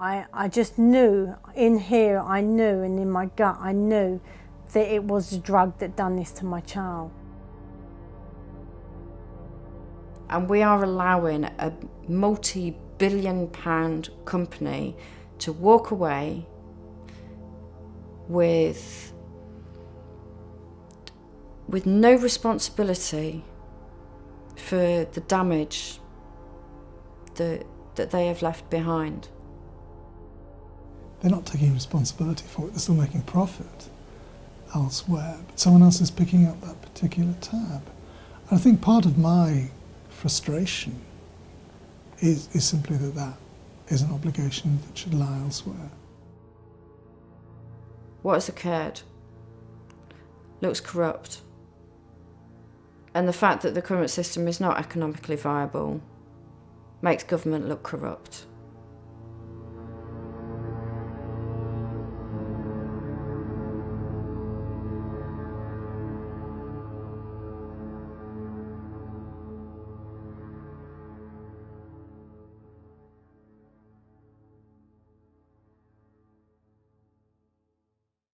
I, I just knew, in here I knew, and in my gut I knew that it was the drug that done this to my child. And we are allowing a multi-billion pound company to walk away with with no responsibility for the damage that, that they have left behind. They're not taking responsibility for it, they're still making profit elsewhere, but someone else is picking up that particular tab. And I think part of my frustration is, is simply that that is an obligation that should lie elsewhere. What has occurred looks corrupt. And the fact that the current system is not economically viable makes government look corrupt.